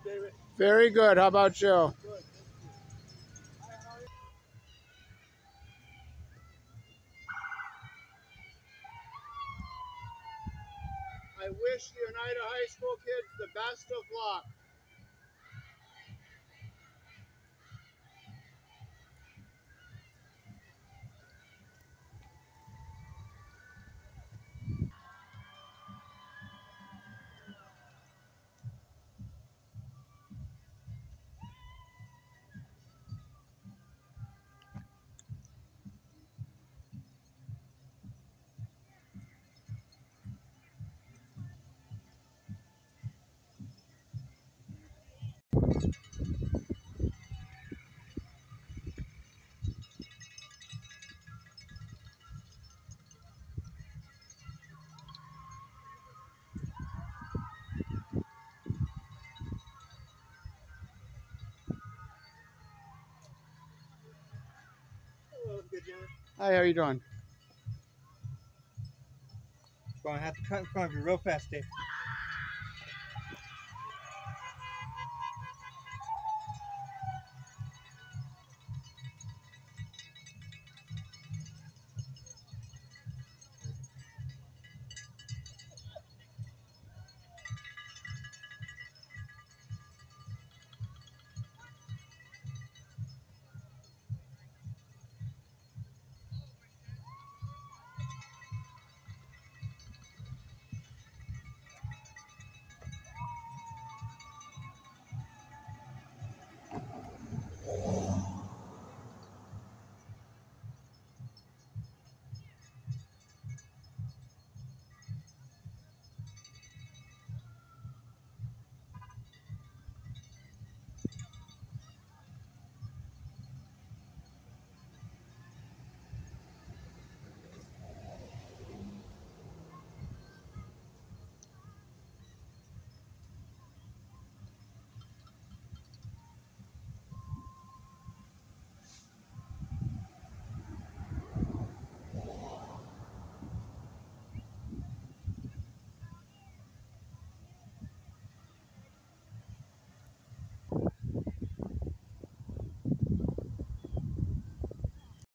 doing, David? Very good. How about you? Good. I wish the Oneida High School kids the best of luck. Hi, how are you doing? Going to have to cut in front of you real fast, Dave.